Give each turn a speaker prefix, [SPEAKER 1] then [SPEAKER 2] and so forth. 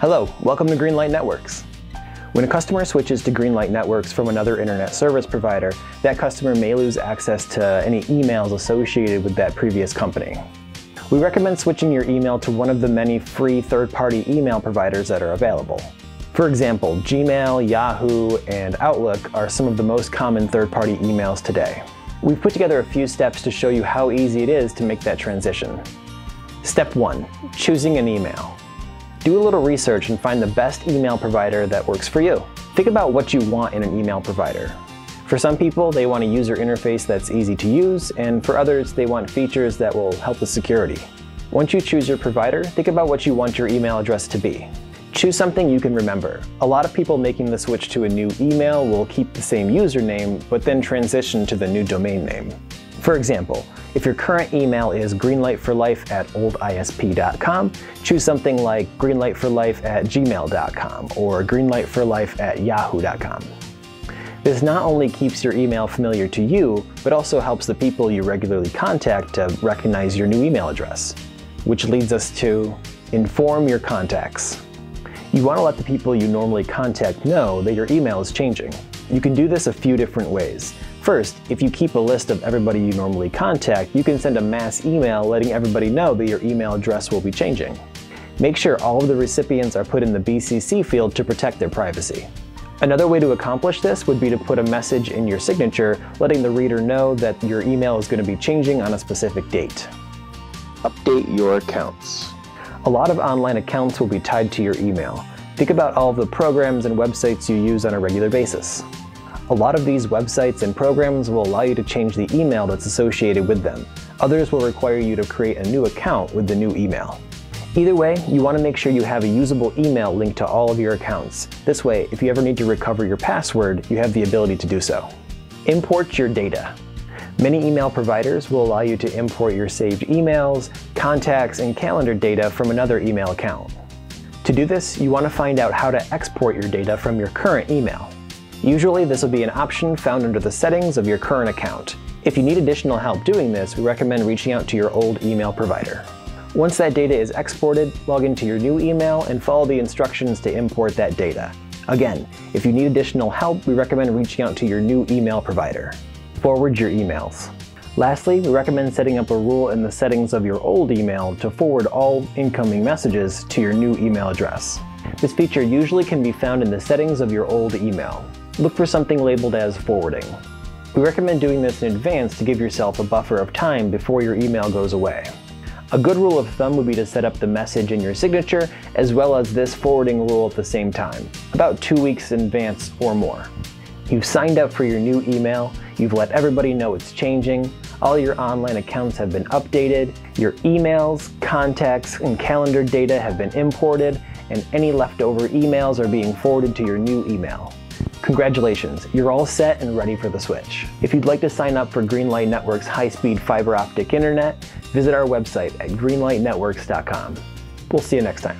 [SPEAKER 1] Hello, welcome to Greenlight Networks. When a customer switches to Greenlight Networks from another internet service provider, that customer may lose access to any emails associated with that previous company. We recommend switching your email to one of the many free third-party email providers that are available. For example, Gmail, Yahoo, and Outlook are some of the most common third-party emails today. We've put together a few steps to show you how easy it is to make that transition. Step 1. Choosing an email. Do a little research and find the best email provider that works for you. Think about what you want in an email provider. For some people, they want a user interface that's easy to use, and for others, they want features that will help with security. Once you choose your provider, think about what you want your email address to be. Choose something you can remember. A lot of people making the switch to a new email will keep the same username, but then transition to the new domain name. For example, if your current email is greenlightforlife at oldisp.com, choose something like greenlightforlife at gmail.com or greenlightforlife at yahoo.com. This not only keeps your email familiar to you, but also helps the people you regularly contact to recognize your new email address. Which leads us to inform your contacts. You want to let the people you normally contact know that your email is changing. You can do this a few different ways. First, if you keep a list of everybody you normally contact, you can send a mass email letting everybody know that your email address will be changing. Make sure all of the recipients are put in the BCC field to protect their privacy. Another way to accomplish this would be to put a message in your signature letting the reader know that your email is going to be changing on a specific date. Update your accounts. A lot of online accounts will be tied to your email. Think about all the programs and websites you use on a regular basis. A lot of these websites and programs will allow you to change the email that's associated with them. Others will require you to create a new account with the new email. Either way, you want to make sure you have a usable email linked to all of your accounts. This way, if you ever need to recover your password, you have the ability to do so. Import your data. Many email providers will allow you to import your saved emails, contacts, and calendar data from another email account. To do this, you want to find out how to export your data from your current email. Usually this will be an option found under the settings of your current account. If you need additional help doing this, we recommend reaching out to your old email provider. Once that data is exported, log into your new email and follow the instructions to import that data. Again, if you need additional help, we recommend reaching out to your new email provider. Forward your emails. Lastly, we recommend setting up a rule in the settings of your old email to forward all incoming messages to your new email address. This feature usually can be found in the settings of your old email look for something labeled as forwarding. We recommend doing this in advance to give yourself a buffer of time before your email goes away. A good rule of thumb would be to set up the message in your signature as well as this forwarding rule at the same time, about two weeks in advance or more. You've signed up for your new email, you've let everybody know it's changing, all your online accounts have been updated, your emails, contacts, and calendar data have been imported, and any leftover emails are being forwarded to your new email. Congratulations, you're all set and ready for the switch. If you'd like to sign up for Greenlight Network's high-speed fiber optic internet, visit our website at greenlightnetworks.com. We'll see you next time.